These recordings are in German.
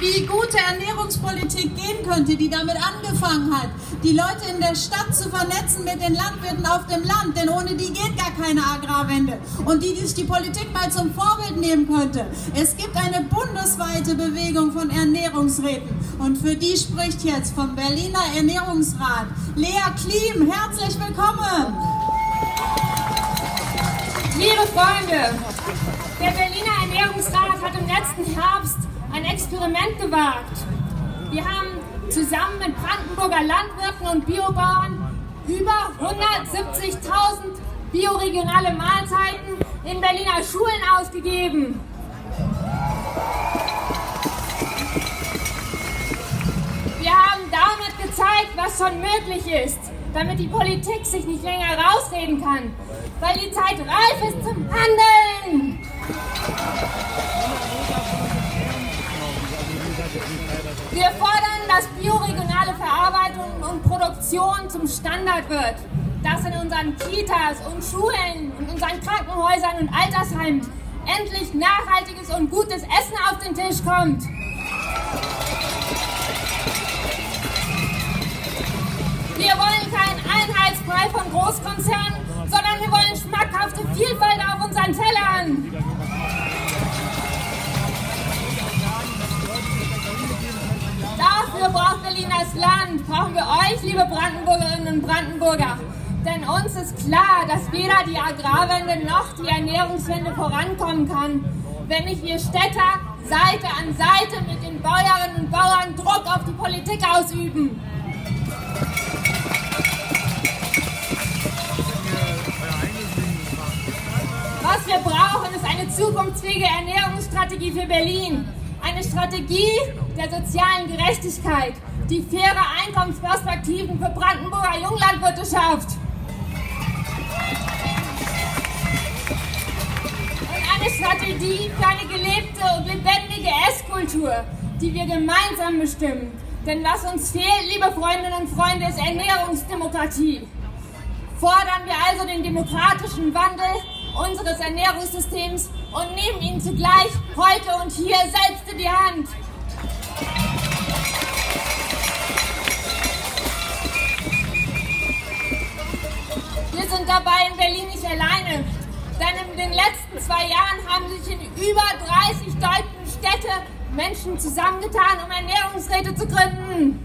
wie gute Ernährungspolitik gehen könnte, die damit angefangen hat, die Leute in der Stadt zu vernetzen mit den Landwirten auf dem Land, denn ohne die geht gar keine Agrarwende und die, sich die Politik mal zum Vorbild nehmen könnte. Es gibt eine bundesweite Bewegung von Ernährungsräten und für die spricht jetzt vom Berliner Ernährungsrat Lea Klim. Herzlich willkommen! Liebe Freunde, der Berliner Ernährungsrat hat im letzten Herbst ein Experiment gewagt. Wir haben zusammen mit Brandenburger Landwirten und Biobauern über 170.000 bioregionale Mahlzeiten in Berliner Schulen ausgegeben. Wir haben damit gezeigt, was schon möglich ist, damit die Politik sich nicht länger rausreden kann, weil die Zeit reif ist zum Handeln. Produktion zum Standard wird, dass in unseren Kitas und Schulen und unseren Krankenhäusern und Altersheimen endlich nachhaltiges und gutes Essen auf den Tisch kommt. Wir wollen keinen Einheitsbrei von Großkonzernen, sondern wir wollen schmackhafte Vielfalt auf unseren Tellern. Das Land, brauchen wir euch, liebe Brandenburgerinnen und Brandenburger. Denn uns ist klar, dass weder die Agrarwende noch die Ernährungswende vorankommen kann, wenn nicht wir Städter Seite an Seite mit den Bäuerinnen und Bauern Druck auf die Politik ausüben. Was wir brauchen, ist eine zukunftsfähige Ernährungsstrategie für Berlin. Eine Strategie der sozialen Gerechtigkeit, die faire Einkommensperspektiven für Brandenburger Junglandwirtschaft. Und eine Strategie für eine gelebte und lebendige Esskultur, die wir gemeinsam bestimmen. Denn was uns fehlt, liebe Freundinnen und Freunde, ist Ernährungsdemokratie. Fordern wir also den demokratischen Wandel unseres Ernährungssystems und nehmen ihn zugleich heute und hier selbst in die Hand. Zwei Jahren haben sich in über 30 deutschen Städte Menschen zusammengetan, um Ernährungsräte zu gründen.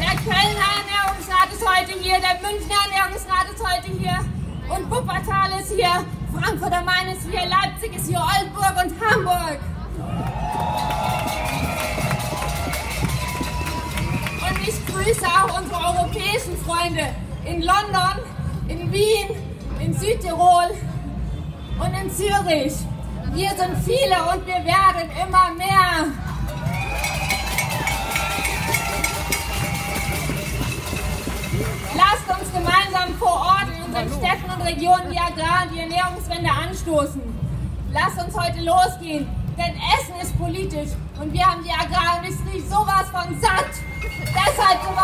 Der Kölner Ernährungsrat ist heute hier, der Münchner Ernährungsrat ist heute hier und Wuppertal ist hier, Frankfurt am Main ist hier, Leipzig ist hier, Oldenburg und Hamburg. Und ich grüße auch unsere europäischen Freunde in London, in Wien, in Südtirol und in Zürich. Wir sind viele und wir werden immer mehr. Lasst uns gemeinsam vor Ort in unseren Städten und Regionen die Agrar- und die Ernährungswende anstoßen. Lasst uns heute losgehen, denn Essen ist politisch und wir haben die Agrarindustrie sowas von satt. Deshalb zum